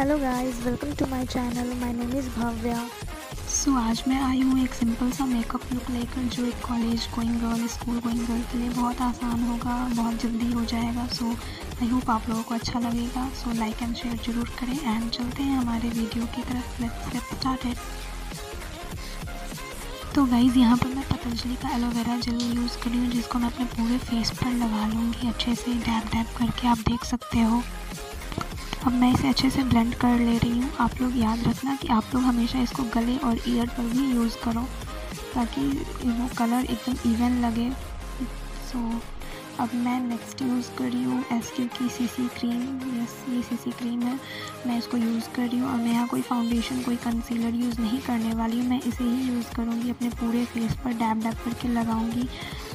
Hello guys welcome to my channel my name is Bhavya so आज मैं आई हूँ एक सिंपल सा मेकअप लुक लेकर जो एक college going girl school going girl के लिए बहुत आसान होगा, बहुत जल्दी हो जाएगा। सो आई होप आप लोगों को अच्छा लगेगा। सो लाइक एंड शेयर ज़रूर करें एंड चलते हैं हमारे वीडियो की तरफ़। लेट्स गेट स्टार्टेड तो गाइज़ यहाँ पर मैं पतंजलि का एलोवेरा जेल यूज़ करी हूँ, जिसको मैं अपने पूरे फेस पर लगा लूँगी अच्छे से डैप डैप करके आप देख सकते हो। अब मैं इसे अच्छे से ब्लेंड कर ले रही हूँ। आप लोग याद रखना कि आप लोग हमेशा इसको गले और ईयर पर भी यूज़ करो ताकि वो कलर एकदम इवन लगे। सो so, अब मैं नेक्स्ट यूज़ कर रही हूँ एस क्यू की सी सी क्रीम यस ये सी सी क्रीम है। मैं इसको यूज़ कर रही हूँ। और मैं यहाँ कोई फाउंडेशन कोई कंसीलर यूज़ नहीं करने वाली हूँ। मैं इसे ही यूज़ करूँगी अपने पूरे फेस पर डैप डैप करके लगाऊँगी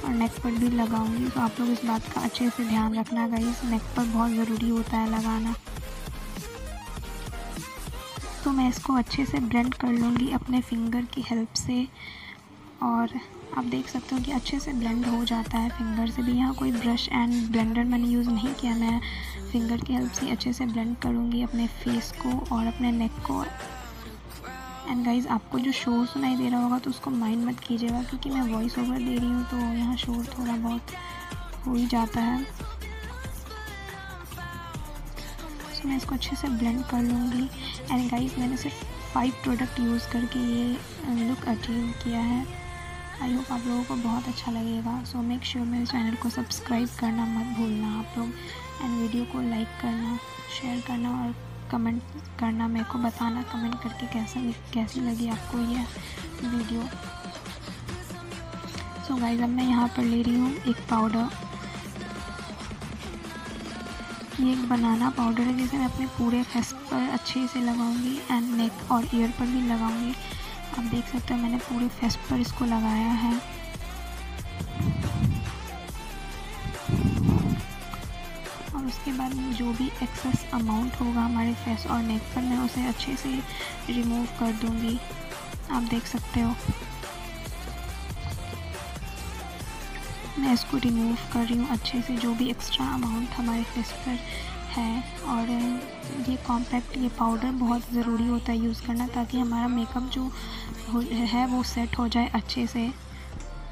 और नेक पर भी लगाऊँगी। तो आप लोग इस बात का अच्छे से ध्यान रखना गाइस नेक पर बहुत ज़रूरी होता है लगाना। तो मैं इसको अच्छे से ब्लेंड कर लूँगी अपने फिंगर की हेल्प से। और आप देख सकते हो कि अच्छे से ब्लेंड हो जाता है फिंगर से भी। यहाँ कोई ब्रश एंड ब्लेंडर मैंने यूज़ नहीं किया। मैं फिंगर की हेल्प से अच्छे से ब्लेंड करूँगी अपने फेस को और अपने नेक को। एंड गाइज़ आपको जो शोर सुनाई दे रहा होगा तो उसको माइंड मत कीजिएगा, क्योंकि मैं वॉइस ओवर दे रही हूँ तो यहाँ शोर थोड़ा बहुत हो ही जाता है। मैं इसको अच्छे से ब्लेंड कर लूँगी। एंड गाइस मैंने सिर्फ़ फाइव प्रोडक्ट यूज़ करके ये लुक अचीव किया है। आई होप आप लोगों को बहुत अच्छा लगेगा। सो मेक श्योर मेरे चैनल को सब्सक्राइब करना मत भूलना आप लोग। एंड वीडियो को लाइक करना शेयर करना और कमेंट करना मेरे को बताना कमेंट करके कैसा कैसी लगी आपको ये वीडियो सो so गाइस अब मैं यहाँ पर ले रही हूँ एक पाउडर ये एक बनाना पाउडर है, जिसे मैं अपने पूरे फेस पर अच्छे से लगाऊँगी एंड नेक और ईयर पर भी लगाऊँगी। आप देख सकते हो मैंने पूरे फेस पर इसको लगाया है। और उसके बाद जो भी एक्सेस अमाउंट होगा हमारे फेस और नेक पर, मैं उसे अच्छे से रिमूव कर दूँगी। आप देख सकते हो। मैं इसको रिमूव कर रही हूँ अच्छे से, जो भी एक्स्ट्रा अमाउंट हमारे फेस पर है। और ये कॉम्पैक्ट ये पाउडर बहुत ज़रूरी होता है यूज़ करना, ताकि हमारा मेकअप जो है वो सेट हो जाए अच्छे से।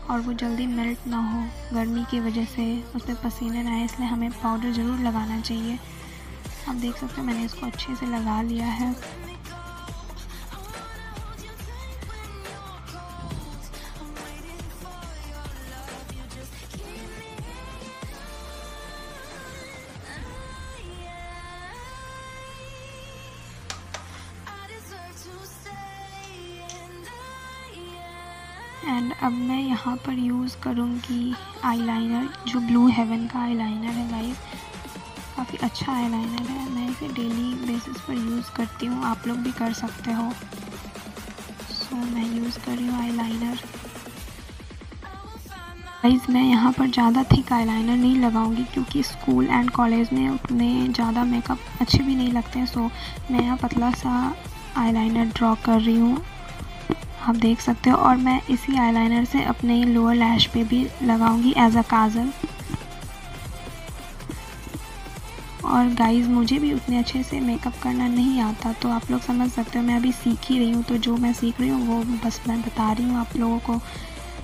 और वो जल्दी मेल्ट ना हो गर्मी की वजह से, उस पर पसीने ना आए, इसलिए हमें पाउडर ज़रूर लगाना चाहिए। आप देख सकते हो, मैंने इसको अच्छे से लगा लिया है। एंड अब मैं यहाँ पर यूज़ करूँगी आईलाइनर जो ब्लू हेवन का आईलाइनर है गाइस काफ़ी अच्छा आईलाइनर है। मैं इसे डेली बेसिस पर यूज़ करती हूँ। आप लोग भी कर सकते हो। सो so, मैं यूज़ कर रही हूँ आईलाइनर गाइस मैं यहाँ पर ज़्यादा थिक आईलाइनर नहीं लगाऊँगी क्योंकि स्कूल एंड कॉलेज में उतने ज़्यादा मेकअप अच्छे भी नहीं लगते सो मैं यहाँ पतला सा आईलाइनर ड्रॉ कर रही हूँ। आप देख सकते हो और मैं इसी आईलाइनर से अपने लोअर लैश पे भी लगाऊँगी एज अ काजल और गाइस मुझे भी उतने अच्छे से मेकअप करना नहीं आता तो आप लोग समझ सकते हो, मैं अभी सीख ही रही हूँ तो जो मैं सीख रही हूँ, वो बस मैं बता रही हूँ आप लोगों को।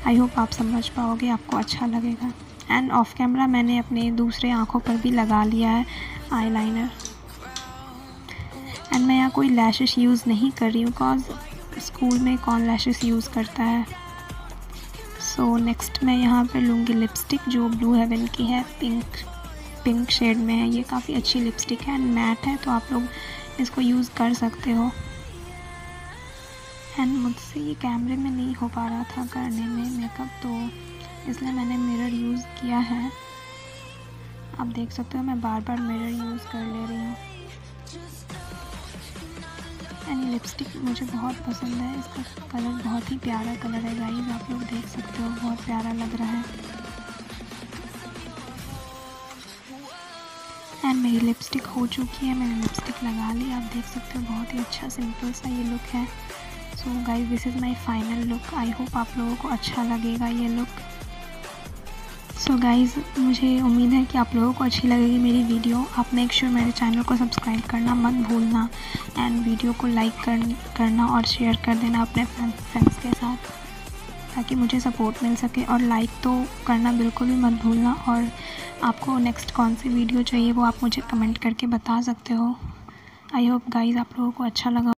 आई होप आप समझ पाओगे, आपको अच्छा लगेगा। एंड ऑफ़ कैमरा मैंने अपने दूसरे आँखों पर भी लगा लिया है आईलाइनर एंड मैं यहाँ कोई लैशेस यूज़ नहीं कर रही हूँ कॉज स्कूल में कौन लैशेस यूज़ करता है? सो so, नेक्स्ट मैं यहाँ पर लूँगी लिपस्टिक जो ब्लू हेवन की है। पिंक पिंक शेड में है। ये काफ़ी अच्छी लिपस्टिक है एंड मैट है तो आप लोग इसको यूज़ कर सकते हो। एंड मुझसे ये कैमरे में नहीं हो पा रहा था करने में मेकअप तो इसलिए मैंने मिरर यूज़ किया है। आप देख सकते हो मैं बार बार मिरर यूज़ कर ले रही हूँ। एंड लिपस्टिक मुझे बहुत पसंद है। इसका कलर बहुत ही प्यारा कलर है गाइस, आप लोग देख सकते हो, बहुत प्यारा लग रहा है। एंड मेरी लिपस्टिक हो चुकी है, मैंने लिपस्टिक लगा ली। आप देख सकते हो, बहुत ही अच्छा सिंपल सा ये लुक है। So guys this is my final look I hope आप लोगों को अच्छा लगेगा ये लुक तो गाइज़ मुझे उम्मीद है कि आप लोगों को अच्छी लगेगी मेरी वीडियो। आप मेक श्योर मेरे चैनल को सब्सक्राइब करना मत भूलना एंड वीडियो को लाइक कर, करना और शेयर कर देना अपने फ्रेंड्स के साथ ताकि मुझे सपोर्ट मिल सके और लाइक तो करना बिल्कुल भी मत भूलना और आपको नेक्स्ट कौन सी वीडियो चाहिए वो आप मुझे कमेंट करके बता सकते हो। आई होप गाइज़ आप लोगों को अच्छा लगा।